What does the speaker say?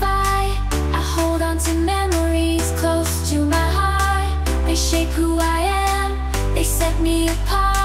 I hold on to memories close to my heart. They shape who I am, they set me apart.